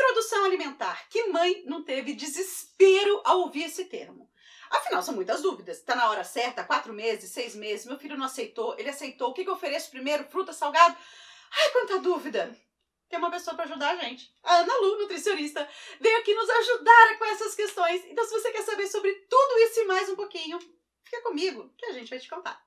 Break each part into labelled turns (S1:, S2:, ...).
S1: Introdução alimentar. Que mãe não teve desespero ao ouvir esse termo? Afinal, são muitas dúvidas. Tá na hora certa, quatro meses, seis meses, meu filho não aceitou, ele aceitou, o que, que eu ofereço primeiro? Fruta, salgado? Ai, quanta dúvida! Tem uma pessoa para ajudar a gente. A Ana Lu, nutricionista, veio aqui nos ajudar com essas questões. Então, se você quer saber sobre tudo isso e mais um pouquinho, fica comigo que a gente vai te contar.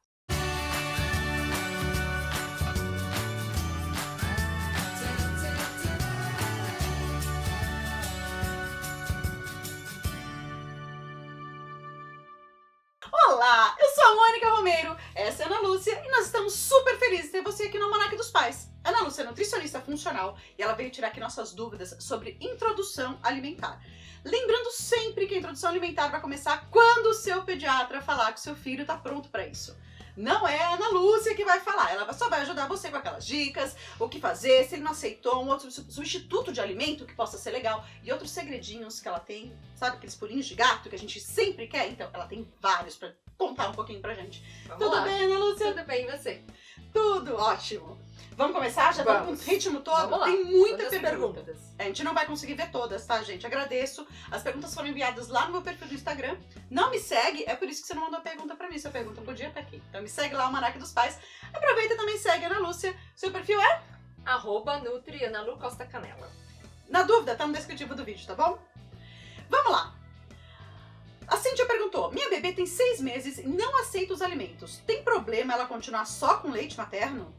S1: Olá, eu sou a Mônica Romero, essa é a Ana Lúcia e nós estamos super felizes de ter você aqui no Almanac dos Pais. Ana Lúcia é nutricionista funcional e ela veio tirar aqui nossas dúvidas sobre introdução alimentar. Lembrando sempre que a introdução alimentar vai começar quando o seu pediatra falar que o seu filho está pronto para isso. Não é a Ana Lúcia que vai falar, ela só vai ajudar você com aquelas dicas, o que fazer, se ele não aceitou, um outro substituto de alimento que possa ser legal e outros segredinhos que ela tem, sabe aqueles purinhos de gato que a gente sempre quer? Então, ela tem vários para contar um pouquinho pra gente.
S2: Vamos
S1: Tudo
S2: lá.
S1: bem, Ana Lúcia?
S2: Tudo bem, e você?
S1: Tudo ótimo. Vamos começar? Já vamos,
S2: Vamos.
S1: com o ritmo todo?
S2: Vamos lá.
S1: Tem muita
S2: Todas as
S1: pergunta.
S2: perguntas.
S1: A gente não vai conseguir ver todas, tá, gente? Agradeço. As perguntas foram enviadas lá no meu perfil do Instagram. Não me segue, é por isso que você não mandou pergunta pra mim. Sua pergunta podia estar aqui. Então me segue lá, o Maraca dos Pais. Aproveita e também segue Ana Lúcia. Seu perfil é?
S2: Arroba Nutri Ana Lu Costa Canela.
S1: Na dúvida, tá no descritivo do vídeo, tá bom? Vamos lá. Cíntia perguntou: Minha bebê tem seis meses e não aceita os alimentos. Tem problema ela continuar só com leite materno?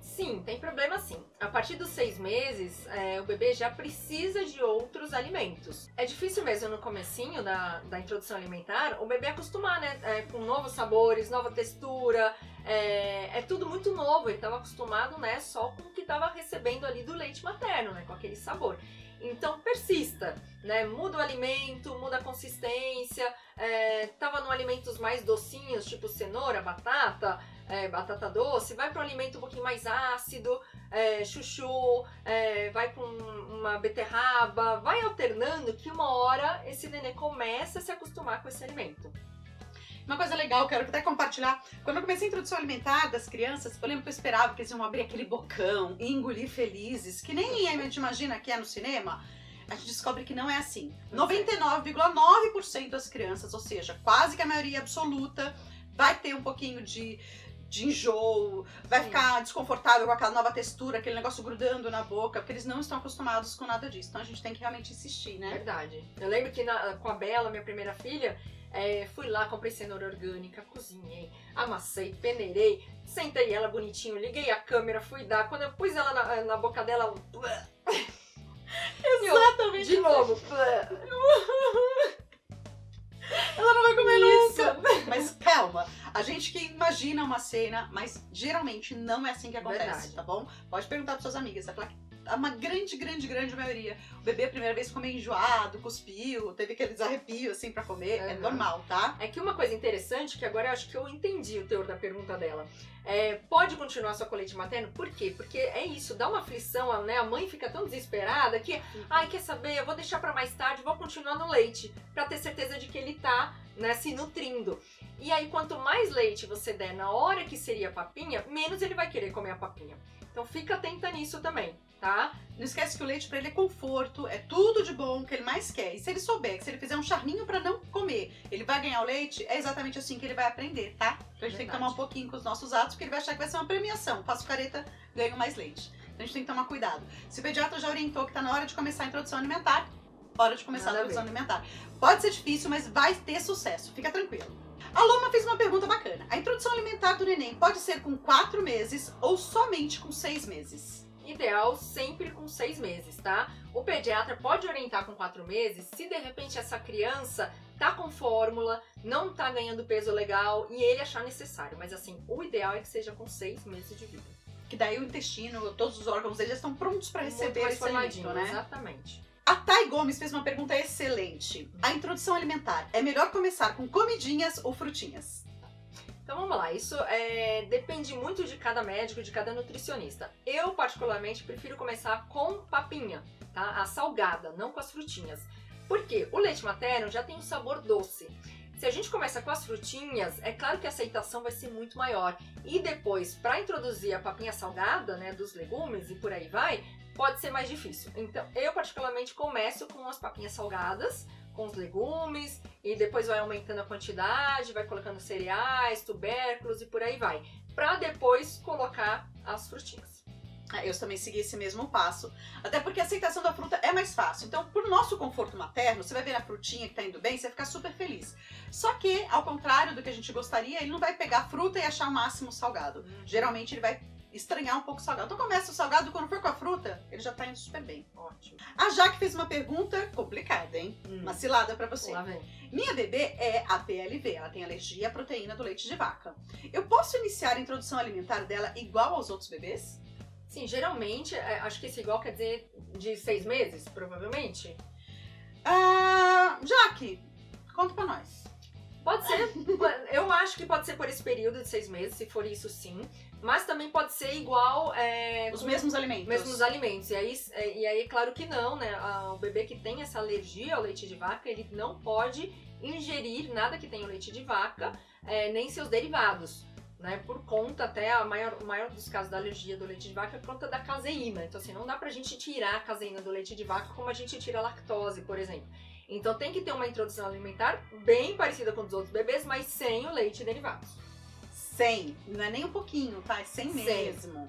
S2: Sim, tem problema sim. A partir dos seis meses, é, o bebê já precisa de outros alimentos. É difícil mesmo no comecinho da, da introdução alimentar o bebê acostumar, né? é, com novos sabores, nova textura. É, é tudo muito novo. Ele estava acostumado, né? Só com o que estava recebendo ali do leite materno, né? Com aquele sabor. Então persista, né? Muda o alimento, muda a consistência. É, tava no alimentos mais docinhos, tipo cenoura, batata, é, batata doce, vai para um alimento um pouquinho mais ácido, é, chuchu, é, vai para uma beterraba, vai alternando que uma hora esse nenê começa a se acostumar com esse alimento.
S1: Uma coisa legal, quero até compartilhar. Quando eu comecei a introdução alimentar das crianças, eu lembro que eu esperava que eles iam abrir aquele bocão e engolir felizes, que nem a gente imagina que é no cinema. A gente descobre que não é assim. 99,9% das crianças, ou seja, quase que a maioria absoluta, vai ter um pouquinho de, de enjoo, vai
S2: Sim.
S1: ficar desconfortável com aquela nova textura, aquele negócio grudando na boca, porque eles não estão acostumados com nada disso. Então a gente tem que realmente insistir, né?
S2: Verdade. Eu lembro que na- com a Bela, minha primeira filha, é, fui lá, comprei cenoura orgânica, cozinhei, amassei, peneirei, sentei ela bonitinho, liguei a câmera, fui dar. Quando eu pus ela na, na boca dela, ela...
S1: Exatamente.
S2: de novo.
S1: Ela não vai comer
S2: Isso.
S1: nunca. Mas calma, a gente que imagina uma cena, mas geralmente não é assim que acontece,
S2: Verdade.
S1: tá bom? Pode perguntar para suas amigas, falar que uma grande, grande, grande maioria. O bebê a primeira vez comeu enjoado, cuspiu, teve aqueles arrepios assim pra comer, é
S2: Uhum.
S1: normal, tá?
S2: É que uma coisa interessante, que agora eu acho que eu entendi o teor da pergunta dela. É, pode continuar sua colete materno? Por quê? Porque é isso, dá uma aflição, né? A mãe fica tão desesperada que, ai, quer saber? Eu vou deixar pra mais tarde, vou continuar no leite, pra ter certeza de que ele tá, né, se nutrindo. E aí, quanto mais leite você der na hora que seria a papinha, menos ele vai querer comer a papinha. Então fica atenta nisso também, tá?
S1: Não esquece que o leite pra ele é conforto, é tudo de bom que ele mais quer. E se ele souber que se ele fizer um charminho pra não comer, ele vai ganhar o leite, é exatamente assim que ele vai aprender, tá? Então a gente tem que
S2: Verdade.
S1: tomar um pouquinho com os nossos atos, porque ele vai achar que vai ser uma premiação. Faço careta, ganho mais leite. Então a gente tem que tomar cuidado. Se o pediatra já orientou que tá na hora de começar a introdução alimentar, hora de começar
S2: Nada
S1: a
S2: a
S1: introdução alimentar. Pode ser difícil, mas vai ter sucesso. Fica tranquilo. A Loma fez uma pergunta bacana. A introdução alimentar do neném pode ser com 4 meses ou somente com 6 meses?
S2: Ideal sempre com seis meses, tá? O pediatra pode orientar com quatro meses se de repente essa criança tá com fórmula, não tá ganhando peso legal e ele achar necessário. Mas assim, o ideal é que seja com seis meses de vida.
S1: Que daí o intestino, todos os órgãos dele já estão prontos para receber esse alimento, né?
S2: Exatamente.
S1: A Thay Gomes fez uma pergunta excelente. A introdução alimentar é melhor começar com comidinhas ou frutinhas?
S2: Então vamos lá, isso é, depende muito de cada médico, de cada nutricionista. Eu, particularmente, prefiro começar com papinha, tá? A salgada, não com as frutinhas. Por quê? O leite materno já tem um sabor doce. Se a gente começa com as frutinhas, é claro que a aceitação vai ser muito maior. E depois, para introduzir a papinha salgada, né, dos legumes e por aí vai, pode ser mais difícil. Então, eu particularmente começo com as papinhas salgadas, com os legumes, e depois vai aumentando a quantidade, vai colocando cereais, tubérculos e por aí vai. Pra depois colocar as frutinhas.
S1: Ah, Eu também segui esse mesmo passo. Até porque a aceitação da fruta é mais fácil. Então, por nosso conforto materno, você vai ver a frutinha que tá indo bem, você vai ficar super feliz. Só que, ao contrário do que a gente gostaria, ele não vai pegar a fruta e achar o máximo salgado. Geralmente ele vai estranhar um pouco o salgado. Então começa o salgado, quando for com a fruta, ele já tá indo super bem.
S2: Ótimo.
S1: A Jaque fez uma pergunta complicada, hein?
S2: Hum.
S1: Uma cilada pra você.
S2: Lá vem.
S1: Minha bebê é a PLV, ela tem alergia à proteína do leite de vaca. Eu posso iniciar a introdução alimentar dela igual aos outros bebês?
S2: Sim, geralmente, é, acho que esse igual quer dizer de seis meses, provavelmente.
S1: Ah, Jaque, conta pra nós.
S2: Pode ser. eu acho que pode ser por esse período de seis meses, se for isso sim. Mas também pode ser igual. É,
S1: Os mesmos alimentos.
S2: mesmos alimentos. E aí, é, e aí, claro que não, né? O bebê que tem essa alergia ao leite de vaca, ele não pode ingerir nada que tenha leite de vaca, é, nem seus derivados. Né, por conta, até a maior, o maior dos casos da alergia do leite de vaca é por conta da caseína. Então, assim, não dá pra gente tirar a caseína do leite de vaca como a gente tira a lactose, por exemplo. Então, tem que ter uma introdução alimentar bem parecida com os outros bebês, mas sem o leite e derivados.
S1: 100, não é nem um pouquinho, tá? É 100
S2: 100.
S1: mesmo.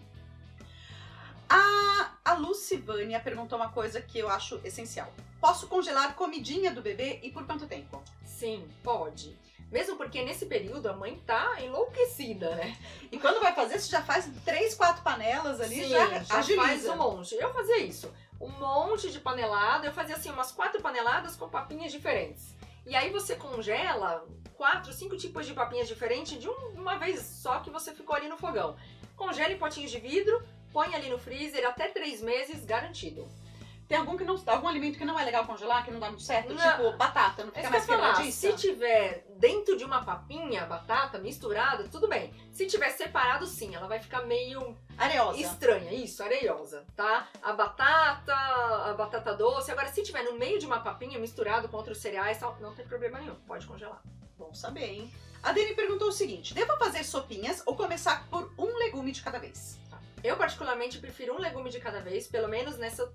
S1: A, a Lucivânia perguntou uma coisa que eu acho essencial. Posso congelar comidinha do bebê e por quanto tempo?
S2: Sim, pode. Mesmo porque nesse período a mãe tá enlouquecida, né?
S1: E quando vai fazer, você já faz três, quatro panelas ali,
S2: Sim,
S1: já,
S2: já
S1: agiliza.
S2: faz um monte. Eu fazia isso. Um monte de panelada. Eu fazia assim umas quatro paneladas com papinhas diferentes. E aí você congela quatro, cinco tipos de papinhas diferentes de um- uma vez só que você ficou ali no fogão. Congela em potinhos de vidro, põe ali no freezer até três meses, garantido.
S1: Tem algum, que não, algum alimento que não é legal congelar, que não dá muito certo?
S2: Não.
S1: Tipo batata, não
S2: É
S1: fica
S2: eu
S1: mais quebradiça?
S2: se tiver dentro de uma papinha, batata, misturada, tudo bem. Se tiver separado, sim, ela vai ficar meio
S1: Areosa.
S2: estranha, isso, areiosa, tá? A batata, a batata doce. Agora, se tiver no meio de uma papinha misturado com outros cereais, não tem problema nenhum, pode congelar.
S1: Bom saber, hein? A Dani perguntou o seguinte: devo fazer sopinhas ou começar por um legume de cada vez?
S2: Eu, particularmente, prefiro um legume de cada vez, pelo menos nessas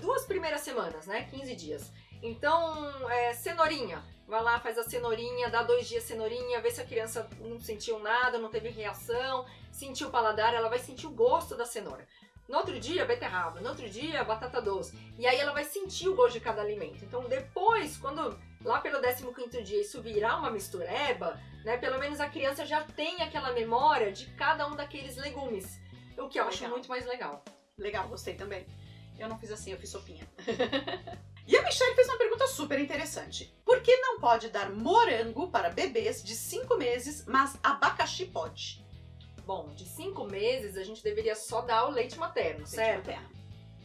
S2: duas primeiras semanas, né? 15 dias. Então, é, cenourinha. Vai lá, faz a cenourinha, dá dois dias cenourinha, vê se a criança não sentiu nada, não teve reação, sentiu o paladar, ela vai sentir o gosto da cenoura. No outro dia, beterraba. No outro dia, batata doce. E aí ela vai sentir o gosto de cada alimento. Então, depois, quando lá pelo 15º dia isso virar uma mistureba, né? Pelo menos a criança já tem aquela memória de cada um daqueles legumes. O que eu acho
S1: Legal.
S2: muito mais legal.
S1: Legal, gostei também. Eu não fiz assim, eu fiz sopinha. e a Michelle fez uma pergunta super interessante. Por que não pode dar morango para bebês de 5 meses, mas abacaxi pode?
S2: Bom, de cinco meses a gente deveria só dar o leite materno, certo?
S1: Leite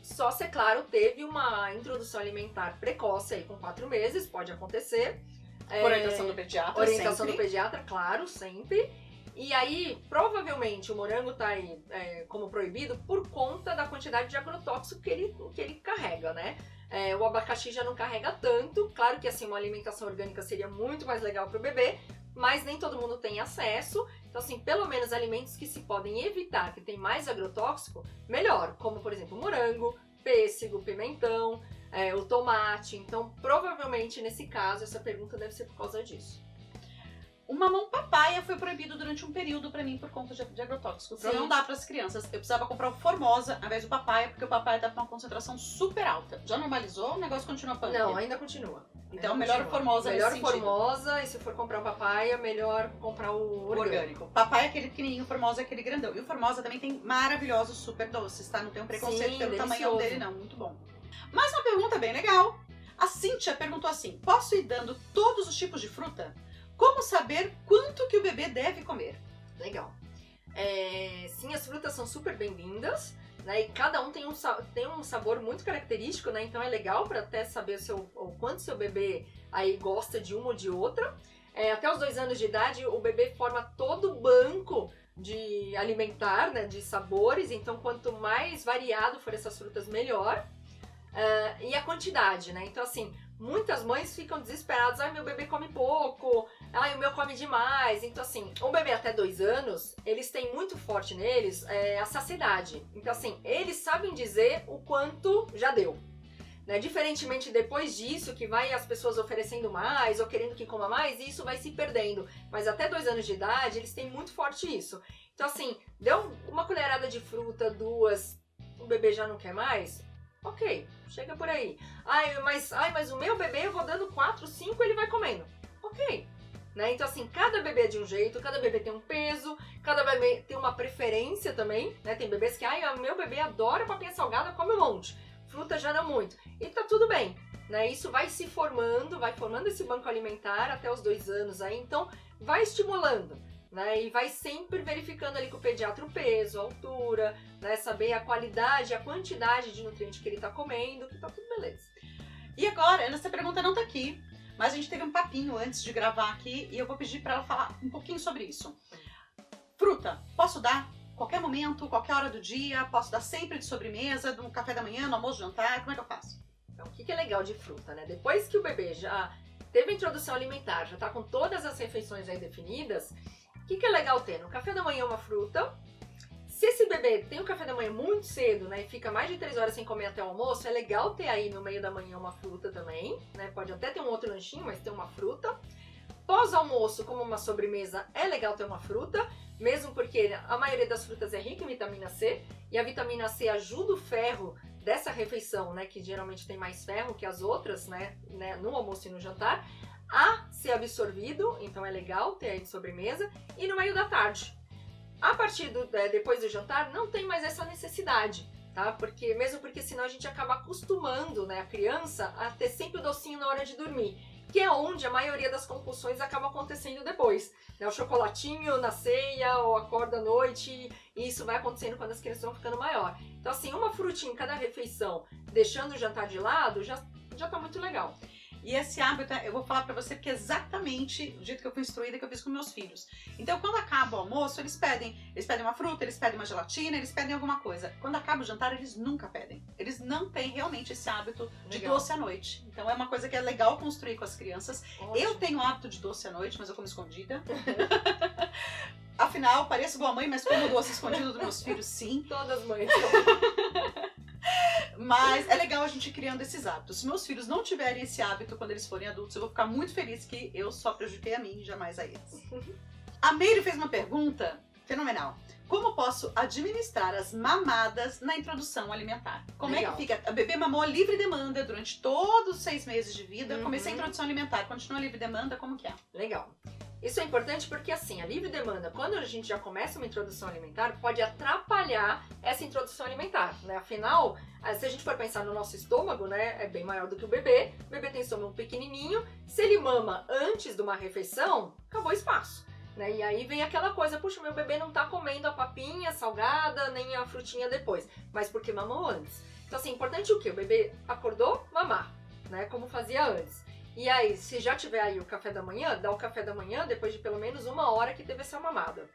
S2: Só se, é claro, teve uma introdução alimentar precoce aí com quatro meses, pode acontecer. É,
S1: Orientação do pediatra,
S2: orientação
S1: sempre.
S2: do pediatra, claro, sempre. E aí, provavelmente, o morango tá aí é, como proibido por conta da quantidade de agrotóxico que ele, que ele carrega, né? É, o abacaxi já não carrega tanto. Claro que assim, uma alimentação orgânica seria muito mais legal para o bebê, mas nem todo mundo tem acesso. Então, assim, pelo menos alimentos que se podem evitar, que tem mais agrotóxico, melhor. Como, por exemplo, morango, pêssego, pimentão, é, o tomate. Então, provavelmente, nesse caso, essa pergunta deve ser por causa disso.
S1: O mamão papaya foi proibido durante um período pra mim por conta de, de agrotóxico. Pra não dar pras crianças. Eu precisava comprar o Formosa ao invés do papaya, porque o papaya tá com uma concentração super alta. Já normalizou ou o negócio continua punk?
S2: Não, ainda continua.
S1: Então,
S2: Ainda
S1: melhor o. Formosa
S2: Melhor. Formosa, e se for comprar o papaya, melhor comprar o orgânico.
S1: orgânico. Papai é aquele pequenininho, o Formosa é aquele grandão. E o Formosa também tem maravilhosos super doces, tá? Não tem um preconceito
S2: Sim,
S1: pelo tamanho
S2: delicioso.
S1: dele, não. Muito bom. Mais uma pergunta bem legal. A Cíntia perguntou assim: posso ir dando todos os tipos de fruta? Como saber quanto que o bebê deve comer?
S2: Legal. É, sim, as frutas são super bem-vindas, né? E cada um tem um, tem um sabor muito característico, né? Então é legal para até saber o, seu, o quanto seu bebê aí gosta de uma ou de outra. É, até os dois anos de idade, o bebê forma todo o banco de alimentar, né? De sabores. Então, quanto mais variado for essas frutas, melhor. Ah, e a quantidade, né? Então, assim, muitas mães ficam desesperadas. Ai, meu bebê come pouco. Ai, o meu come demais. Então, assim, um bebê até dois anos, eles têm muito forte neles é, a saciedade. Então, assim, eles sabem dizer o quanto já deu. Né? Diferentemente depois disso, que vai as pessoas oferecendo mais ou querendo que coma mais, isso vai se perdendo. Mas até dois anos de idade, eles têm muito forte isso. Então, assim, deu uma colherada de fruta, duas, o bebê já não quer mais? Ok, chega por aí. Ai, mas, ai, mas o meu bebê eu vou dando quatro, cinco, ele vai comendo. Ok. Né? Então, assim, cada bebê é de um jeito, cada bebê tem um peso, cada bebê tem uma preferência também, né? Tem bebês que, ai, meu bebê adora papinha salgada, come um monte fruta já não muito. E tá tudo bem, né? Isso vai se formando, vai formando esse banco alimentar até os dois anos aí, então vai estimulando. Né, e vai sempre verificando ali com o pediatra o peso, a altura, né, saber a qualidade, a quantidade de nutriente que ele está comendo, que tá tudo beleza.
S1: E agora, essa pergunta não tá aqui, mas a gente teve um papinho antes de gravar aqui e eu vou pedir para ela falar um pouquinho sobre isso. Fruta, posso dar? qualquer momento, qualquer hora do dia, posso dar sempre de sobremesa, no café da manhã, no almoço, jantar, como é que eu faço?
S2: Então, o que é legal de fruta, né? Depois que o bebê já teve a introdução alimentar, já tá com todas as refeições aí definidas, o que é legal ter? No café da manhã uma fruta, se esse bebê tem o café da manhã muito cedo, né, e fica mais de 3 horas sem comer até o almoço, é legal ter aí no meio da manhã uma fruta também, né? Pode até ter um outro lanchinho, mas ter uma fruta. Pós-almoço, como uma sobremesa, é legal ter uma fruta mesmo porque a maioria das frutas é rica em vitamina C e a vitamina C ajuda o ferro dessa refeição, né, que geralmente tem mais ferro que as outras, né, né no almoço e no jantar, a ser absorvido, então é legal ter aí de sobremesa e no meio da tarde. A partir do é, depois do jantar não tem mais essa necessidade, tá? Porque mesmo porque senão a gente acaba acostumando, né, a criança a ter sempre o docinho na hora de dormir que é onde a maioria das compulsões acaba acontecendo depois. Né? O chocolatinho na ceia ou acorda à noite, e isso vai acontecendo quando as crianças vão ficando maior. Então, assim, uma frutinha em cada refeição, deixando o jantar de lado, já, já tá muito legal.
S1: E esse hábito, eu vou falar para você porque é exatamente o jeito que eu fui instruída que eu fiz com meus filhos. Então, quando acaba o almoço, eles pedem, eles pedem uma fruta, eles pedem uma gelatina, eles pedem alguma coisa. Quando acaba o jantar, eles nunca pedem. Eles não têm realmente esse hábito de legal. doce à noite. Então, é uma coisa que é legal construir com as crianças. Ótimo. Eu tenho o hábito de doce à noite, mas eu como escondida. Afinal, pareço boa mãe, mas como doce escondido dos meus filhos, sim.
S2: Todas mães.
S1: Mas é legal a gente ir criando esses hábitos. Se meus filhos não tiverem esse hábito quando eles forem adultos, eu vou ficar muito feliz que eu só prejudiquei a mim e jamais a eles. A Meire fez uma pergunta fenomenal. Como posso administrar as mamadas na introdução alimentar? Como Legal. é que fica? A bebê mamou livre demanda durante todos os seis meses de vida. Uhum. Comecei a introdução alimentar, continua livre demanda, como que é?
S2: Legal. Isso é importante porque, assim, a livre demanda, quando a gente já começa uma introdução alimentar, pode atrapalhar essa introdução alimentar, né? Afinal, eh, se a gente for pensar no nosso estômago, né, é bem maior do que o bebê. O bebê tem estômago pequenininho. Se ele mama antes de uma refeição, acabou o espaço. Né? E aí vem aquela coisa, puxa, meu bebê não tá comendo a papinha salgada, nem a frutinha depois, mas porque mamou antes. Então, assim, importante o quê? O bebê acordou, mamar, né? Como fazia antes. E aí, se já tiver aí o café da manhã, dá o café da manhã depois de pelo menos uma hora que teve essa mamada.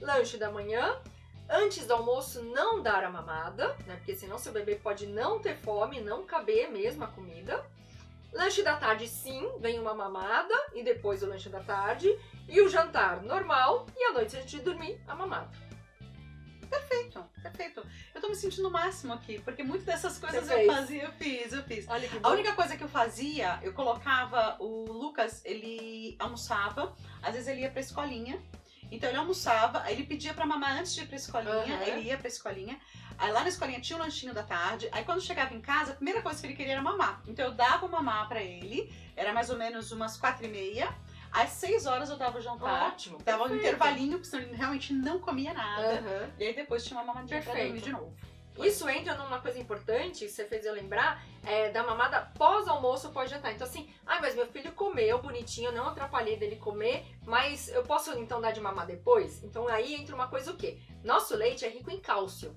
S2: Lanche da manhã, antes do almoço não dar a mamada, né? Porque senão seu bebê pode não ter fome, não caber mesmo a comida. Lanche da tarde, sim, vem uma mamada e depois o lanche da tarde. E o jantar normal e à noite antes de dormir, a mamada.
S1: Perfeito, perfeito. Eu tô me sentindo o máximo aqui, porque muitas dessas coisas eu fazia, eu fiz, eu fiz.
S2: Olha que
S1: bom. A única coisa que eu fazia, eu colocava o Lucas, ele almoçava, às vezes ele ia pra escolinha. Então ele almoçava, aí ele pedia pra mamar antes de ir pra escolinha, uhum. ele ia pra escolinha. Aí lá na escolinha tinha o um lanchinho da tarde. Aí quando chegava em casa, a primeira coisa que ele queria era mamar. Então eu dava o mamar pra ele, era mais ou menos umas quatro e meia. Às seis horas eu dava o jantar.
S2: Ótimo.
S1: Dava perfeito. um intervalinho, porque senão ele realmente não comia nada. Uhum. E aí depois tinha uma mamadinha perfeito. pra dormir de novo.
S2: Isso entra numa coisa importante, você fez eu lembrar, é, da mamada pós-almoço, pós-jantar. Então, assim, ah, mas meu filho comeu bonitinho, eu não atrapalhei dele comer, mas eu posso então dar de mamar depois? Então, aí entra uma coisa o quê? Nosso leite é rico em cálcio.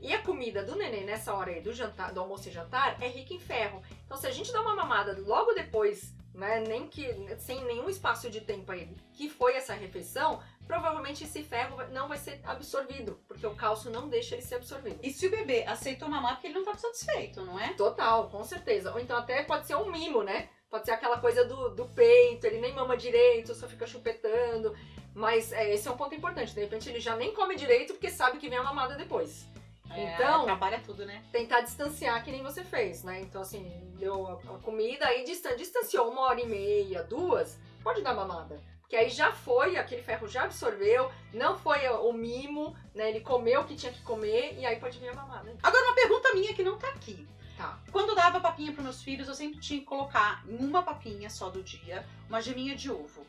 S2: E a comida do neném nessa hora aí do jantar, do almoço e jantar é rica em ferro. Então, se a gente dá uma mamada logo depois né, nem que sem nenhum espaço de tempo aí que foi essa refeição, provavelmente esse ferro não vai ser absorvido, porque o cálcio não deixa ele ser absorvido.
S1: E se o bebê aceitou mamar porque ele não tá satisfeito, não é?
S2: Total, com certeza. Ou então até pode ser um mimo, né? Pode ser aquela coisa do, do peito, ele nem mama direito, só fica chupetando. Mas é, esse é um ponto importante. De repente ele já nem come direito porque sabe que vem a mamada depois.
S1: É,
S2: Então-
S1: trabalha tudo, né?
S2: Tentar distanciar que nem você fez, né? Então, assim, deu a, comida, aí distan- distanciou uma hora e meia, duas, pode dar mamada. Porque aí já foi, aquele ferro já absorveu, não foi o mimo, né? Ele comeu o que tinha que comer e aí pode vir a mamada.
S1: Agora uma pergunta minha que não tá aqui.
S2: Tá.
S1: Quando eu dava papinha para meus filhos, eu sempre tinha que colocar em uma papinha só do dia uma geminha de ovo.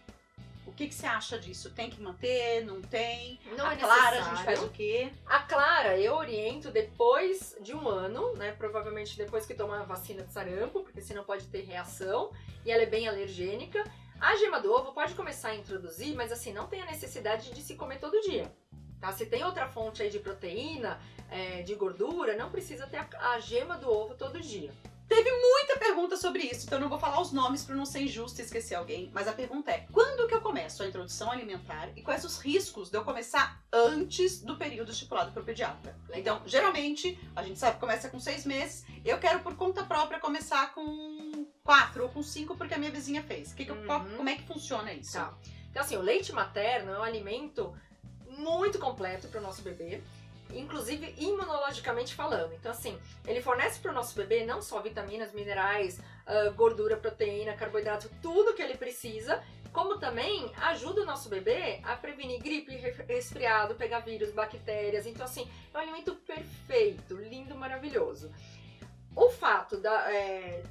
S1: O que, que você acha disso? Tem que manter? Não tem?
S2: Não
S1: a
S2: é
S1: clara, a gente
S2: necessário.
S1: faz o quê?
S2: A Clara, eu oriento depois de um ano, né? Provavelmente depois que tomar a vacina de sarampo, porque senão pode ter reação. E ela é bem alergênica. A gema do ovo pode começar a introduzir, mas assim, não tem a necessidade de se comer todo dia. Tá? Se tem outra fonte aí de proteína, é, de gordura, não precisa ter a, a gema do ovo todo dia.
S1: Muita pergunta sobre isso, então eu não vou falar os nomes para não ser injusto e esquecer alguém. Mas a pergunta é: quando que eu começo a introdução alimentar e quais os riscos de eu começar antes do período estipulado pelo pediatra? Então, geralmente, a gente sabe que começa com seis meses. Eu quero, por conta própria, começar com quatro ou com cinco, porque a minha vizinha fez. Que que eu-
S2: Uhum.
S1: como é que funciona isso?
S2: Tá. Então, assim, o leite materno é um alimento muito completo para o nosso bebê, inclusive imunologicamente falando. Então, assim, ele fornece para o nosso bebê não só vitaminas, minerais, ah, gordura, proteína, carboidrato, tudo que ele precisa, como também ajuda o nosso bebê a prevenir gripe, re- resfriado, pegar vírus, bactérias. Então, assim, é um alimento perfeito, lindo, maravilhoso. O fato da é,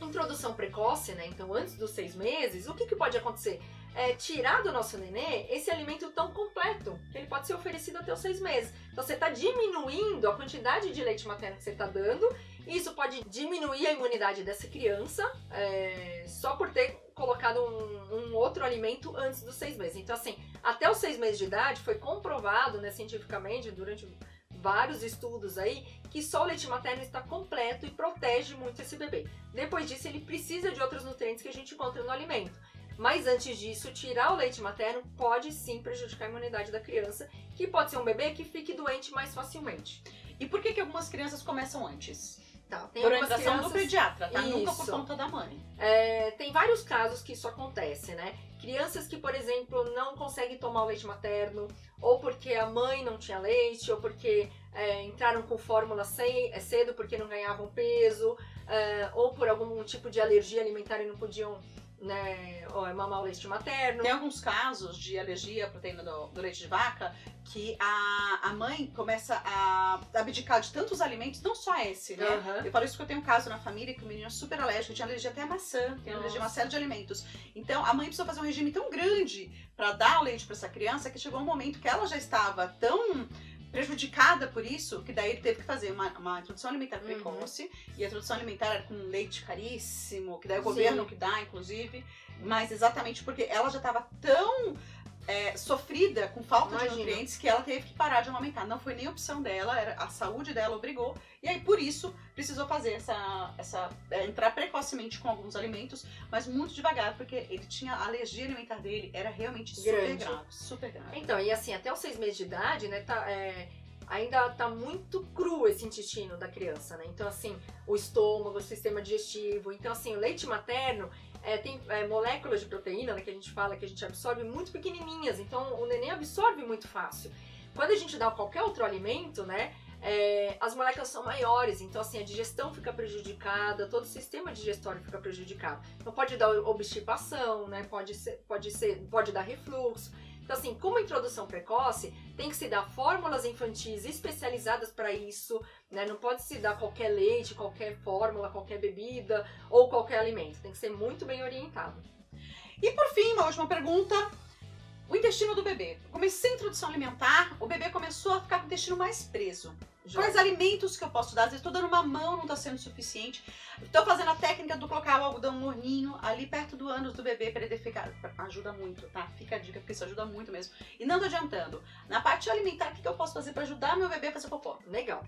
S2: introdução precoce, né? Então, antes dos seis meses, o que, que pode acontecer? É, tirar do nosso nenê esse alimento tão completo, que ele pode ser oferecido até os seis meses. Então, você está diminuindo a quantidade de leite materno que você está dando, e isso pode diminuir a imunidade dessa criança é, só por ter colocado um, um outro alimento antes dos seis meses. Então, assim, até os seis meses de idade foi comprovado, né, cientificamente, durante vários estudos aí, que só o leite materno está completo e protege muito esse bebê. Depois disso, ele precisa de outros nutrientes que a gente encontra no alimento. Mas antes disso, tirar o leite materno pode sim prejudicar a imunidade da criança, que pode ser um bebê que fique doente mais facilmente.
S1: E por que, que algumas crianças começam antes?
S2: Tá, tem
S1: por orientação do
S2: crianças...
S1: pediatra, tá? Nunca por
S2: Isso.
S1: conta da mãe.
S2: É, tem vários casos que isso acontece, né? Crianças que, por exemplo, não conseguem tomar o leite materno, ou porque a mãe não tinha leite, ou porque é, entraram com fórmula ce- é, cedo porque não ganhavam peso, é, ou por algum tipo de alergia alimentar e não podiam né, ó, mamar o leite materno.
S1: Tem alguns casos de alergia à proteína do, do leite de vaca que a, a mãe começa a abdicar de tantos alimentos, não só esse, né?
S2: Aham.
S1: Eu falo isso porque eu tenho um caso na família que o menino é super alérgico, tinha alergia até a maçã, tem alergia a uma série de alimentos. Então a mãe precisou fazer um regime tão grande para dar o leite para essa criança que chegou um momento que ela já estava tão prejudicada por isso, que daí ele teve que fazer uma, uma introdução alimentar
S2: Uhum.
S1: precoce, e a introdução alimentar era com leite caríssimo, que daí o
S2: Sim.
S1: governo que dá, inclusive, mas exatamente porque ela já estava tão é, sofrida com falta de
S2: Imagina.
S1: nutrientes que ela teve que parar de amamentar. Não foi nem opção dela, era a saúde dela obrigou, e aí por isso precisou fazer essa, essa é, entrar precocemente com alguns alimentos, mas muito devagar, porque ele tinha a alergia alimentar dele era realmente super
S2: Grande.
S1: grave, super grave.
S2: Então, e assim, até os seis meses de idade, né, tá, é, ainda tá muito cru esse intestino da criança, né? Então, assim, o estômago, o sistema digestivo. Então, assim, o leite materno é, tem é, moléculas de proteína, né, que a gente fala que a gente absorve muito pequenininhas. Então, o neném absorve muito fácil. Quando a gente dá qualquer outro alimento, né, é, as moléculas são maiores, então assim, a digestão fica prejudicada, todo o sistema digestório fica prejudicado. Então pode dar obstipação, né? Pode ser, pode ser, pode dar refluxo. Então assim, como introdução precoce, tem que se dar fórmulas infantis especializadas para isso, né? Não pode se dar qualquer leite, qualquer fórmula, qualquer bebida ou qualquer alimento. Tem que ser muito bem orientado.
S1: E por fim, uma última pergunta. O intestino do bebê. Comecei a introdução alimentar, o bebê começou a ficar com o intestino mais preso. Quais alimentos que eu posso dar? Às vezes tô dando uma mão, não tá sendo suficiente. Tô fazendo a técnica do colocar o algodão morninho ali perto do ânus do bebê para ele ficar. Ajuda muito, tá? Fica a dica, porque isso ajuda muito mesmo. E não tô adiantando. Na parte alimentar, o que que eu posso fazer para ajudar meu bebê a fazer popó?
S2: Legal.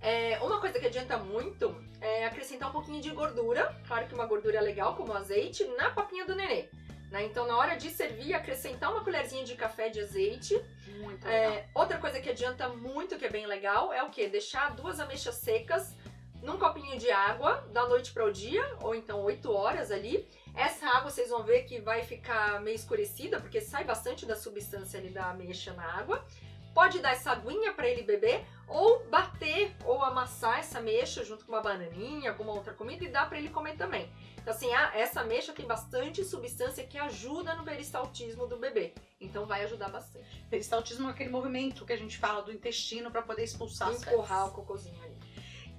S2: É, uma coisa que adianta muito é acrescentar um pouquinho de gordura, claro que uma gordura legal, como azeite, na papinha do nenê. Né? Então, na hora de servir, acrescentar uma colherzinha de café de azeite.
S1: Muito legal.
S2: É, outra coisa que adianta muito, que é bem legal, é o que? Deixar duas ameixas secas num copinho de água da noite para o dia, ou então 8 horas ali. Essa água vocês vão ver que vai ficar meio escurecida, porque sai bastante da substância ali da ameixa na água. Pode dar essa aguinha para ele beber, ou bater ou amassar essa ameixa junto com uma bananinha, alguma outra comida e dar para ele comer também. Então, assim, a, essa ameixa tem bastante substância que ajuda no peristaltismo do bebê. Então, vai ajudar bastante.
S1: Peristaltismo é aquele movimento que a gente fala do intestino para poder expulsar
S2: Empurrar o cocôzinho ali.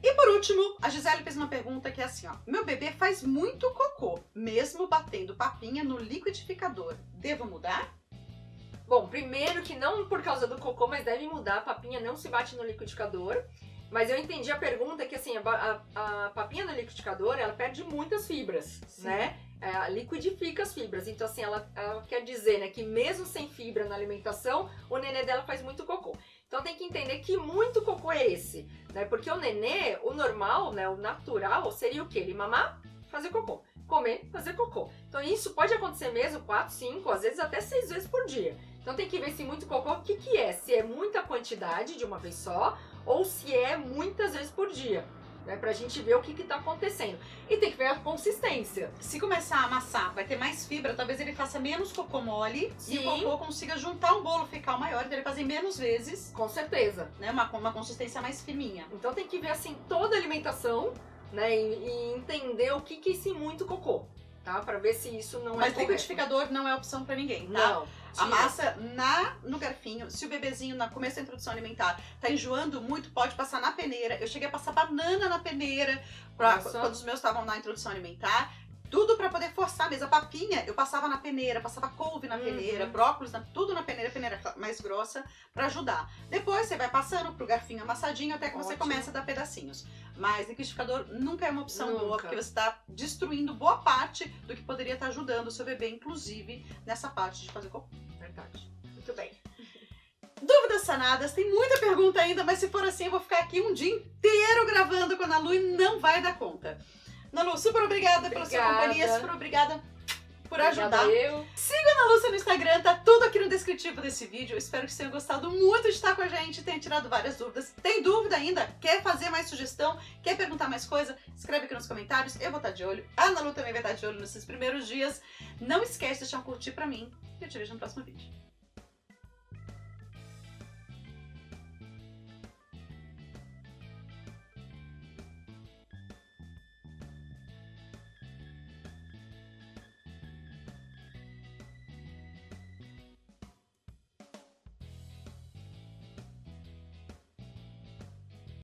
S1: E por último, a Gisele fez uma pergunta que é assim, ó. Meu bebê faz muito cocô, mesmo batendo papinha no liquidificador. Devo mudar?
S2: Bom, primeiro que não por causa do cocô, mas deve mudar. A papinha não se bate no liquidificador. Mas eu entendi a pergunta que assim, a, a- a papinha no liquidificador, ela perde muitas fibras,
S1: Sim.
S2: né? É, liquidifica as fibras. Então, assim, ela, ela quer dizer, né, que mesmo sem fibra na alimentação, o nenê dela faz muito cocô. Então tem que entender que muito cocô é esse, né? Porque o nenê, o normal, né, o natural seria o quê? Ele mamar, fazer cocô. Comer, fazer cocô. Então isso pode acontecer mesmo 4, 5, às vezes até 6 vezes por dia. Então tem que ver se muito cocô, o que que é? Se é muita quantidade de uma vez só ou se é muitas vezes por dia. Né, pra gente ver o que que tá acontecendo. E tem que ver a consistência.
S1: Se começar a amassar, vai ter mais fibra, talvez ele faça menos cocô mole e
S2: Sim.
S1: o cocô consiga juntar um bolo fecal maior, então ele fazer menos vezes,
S2: Com certeza.
S1: né? Uma, uma consistência mais firminha.
S2: Então tem que ver assim toda a alimentação, né? E, e entender o que que é esse muito cocô, tá? Pra ver se isso não é
S1: Mas liquidificador não é opção pra ninguém, tá?
S2: Não. tira.
S1: Amassa na, no garfinho. Se o bebezinho, no começo da introdução alimentar, tá enjoando muito, pode passar na peneira. Eu cheguei a passar banana na peneira pra, quando os meus estavam na introdução alimentar. Tudo pra poder forçar mesmo. A papinha, eu passava na peneira, passava couve na
S2: Uhum.
S1: peneira, brócolis, na- tudo na peneira, peneira mais grossa, pra ajudar. Depois você vai passando pro garfinho amassadinho até que você
S2: Ótimo.
S1: começa a dar pedacinhos. Mas liquidificador nunca é uma opção boa,
S2: Nunca.
S1: porque você tá destruindo boa parte do que poderia estar ajudando o seu bebê, inclusive nessa parte de fazer cocô.
S2: Verdade. Muito bem.
S1: Dúvidas sanadas, tem muita pergunta ainda, mas se for assim, eu vou ficar aqui um dia inteiro gravando com a e não vai dar conta. Nalu, super obrigada, pela sua
S2: Obrigada.
S1: companhia, super obrigada por
S2: Obrigada
S1: ajudar.
S2: eu.
S1: A Lúcia no Instagram, tá tudo aqui no descritivo desse vídeo. Eu espero que vocês tenham gostado muito de estar com a gente, tenha tirado várias dúvidas. Tem dúvida ainda? Quer fazer mais sugestão? Quer perguntar mais coisa? Escreve aqui nos comentários, eu vou estar de olho. A Ana Lu também vai estar de olho nesses primeiros dias. Não esquece de deixar um curtir pra mim e eu te vejo no próximo vídeo.